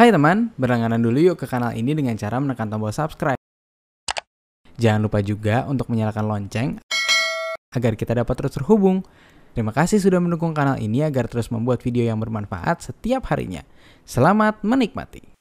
Hai teman, berlangganan dulu yuk ke kanal ini dengan cara menekan tombol subscribe. Jangan lupa juga untuk menyalakan lonceng agar kita dapat terus terhubung. Terima kasih sudah mendukung kanal ini agar terus membuat video yang bermanfaat setiap harinya. Selamat menikmati.